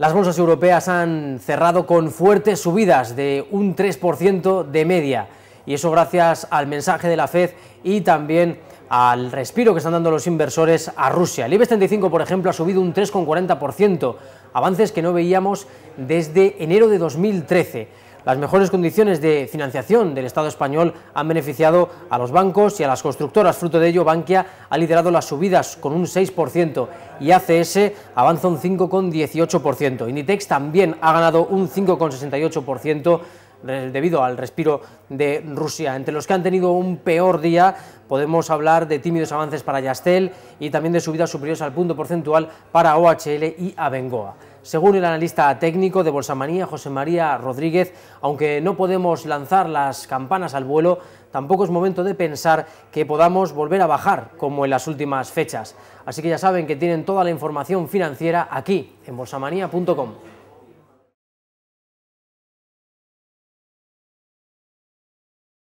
Las bolsas europeas han cerrado con fuertes subidas de un 3% de media y eso gracias al mensaje de la Fed y también al respiro que están dando los inversores a Rusia. El IBEX 35, por ejemplo, ha subido un 3,40%, avances que no veíamos desde enero de 2013. Las mejores condiciones de financiación del Estado español han beneficiado a los bancos y a las constructoras. Fruto de ello, Bankia ha liderado las subidas con un 6% y ACS avanza un 5,18%. Inditex también ha ganado un 5,68% debido al respiro de Rusia. Entre los que han tenido un peor día podemos hablar de tímidos avances para Yastel y también de subidas superiores al punto porcentual para OHL y Abengoa. Según el analista técnico de Bolsamanía, José María Rodríguez, aunque no podemos lanzar las campanas al vuelo, tampoco es momento de pensar que podamos volver a bajar como en las últimas fechas. Así que ya saben que tienen toda la información financiera aquí en bolsamanía.com.